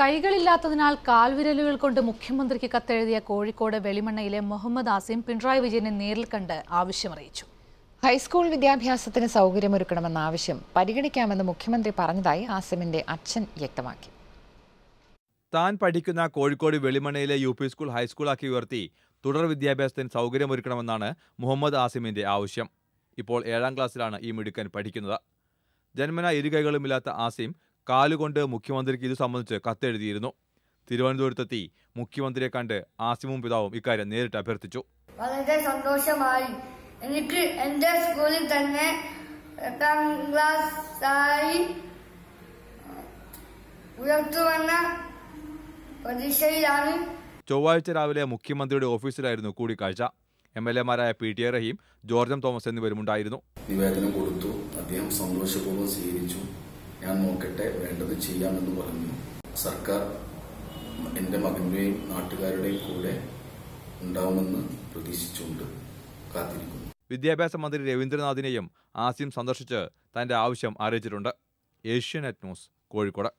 കൈകളില്ലാത്തതിനാൽ കാൽവിരലുകൾ കൊണ്ട് മുഖ്യമന്ത്രിക്ക് കത്തെഴുതിയ കോഴിക്കോട് വെളിമണ്ണയിലെ മുഹമ്മദ് ആസിം പിണറായി വിജയനെ നേരിൽ കണ്ട് ആവശ്യമറിയിച്ചു. ഹൈസ്കൂൾ വിദ്യാഭ്യാസത്തിന് സൗകര്യമൊരുക്കണമെന്ന ആവശ്യം പരിഗണിക്കാമെന്ന് മുഖ്യമന്ത്രി പറഞ്ഞതായി ആസിമിന്റെ അച്ഛൻ വ്യക്തമാക്കി. താൻ പഠിക്കുന്ന കോഴിക്കോട് വെളിമണ്ണയിലെ യു പി സ്കൂൾ ഹൈസ്കൂളാക്കി ഉയർത്തി തുടർ വിദ്യാഭ്യാസത്തിന് സൗകര്യമൊരുക്കണമെന്നാണ് മുഹമ്മദ് ആസിമിന്റെ ആവശ്യം. ഇപ്പോൾ ഏഴാം ക്ലാസ്സിലാണ് ഈ മിടുക്കൻ പഠിക്കുന്നത്. ജന്മന ഇരുകൈകളുമില്ലാത്ത ആസിം കാലുകൊണ്ട് മുഖ്യമന്ത്രിക്ക് ഇത് സംബന്ധിച്ച് കത്തെഴുതിയിരുന്നു. തിരുവനന്തപുരത്തെത്തി മുഖ്യമന്ത്രിയെ കണ്ട് ആസിമും പിതാവും ഇക്കാര്യം നേരിട്ട് അഭ്യർത്ഥിച്ചു. വളരെ സന്തോഷമായി. എനിക്ക് എന്റെ സ്കൂളിൽ തന്നെ എട്ടാം ക്ലാസ്സായി ഉയർത്തുവന്ന പ്രതീക്ഷയിലാണ്. ചൊവ്വാഴ്ച രാവിലെ മുഖ്യമന്ത്രിയുടെ ഓഫീസിലായിരുന്നു കൂടിക്കാഴ്ച. എം എൽ എമാരായ പി ടി എ റഹീം ജോർജം തോമസ് എന്നിവരും ഉണ്ടായിരുന്നു നിവേദനം കൊടുത്തു. അദ്ദേഹം സന്തോഷപൂർവം സ്വീകരിച്ചു. ഞാൻ നോക്കട്ടെ വേണ്ടത് ചെയ്യാമെന്ന് പറഞ്ഞു സർക്കാർ എന്റെ മകന്റെയും നാട്ടുകാരുടെയും കൂടെ ഉണ്ടാവുമെന്ന് പ്രതീക്ഷിച്ചുകൊണ്ട് കാത്തിരിക്കുന്നു. വിദ്യാഭ്യാസ മന്ത്രി രവീന്ദ്രനാഥിനെയും ആസിം സന്ദർശിച്ച് തന്റെ ആവശ്യം അറിയിച്ചിട്ടുണ്ട്. ഏഷ്യാനെറ്റ് ന്യൂസ് കോഴിക്കോട്.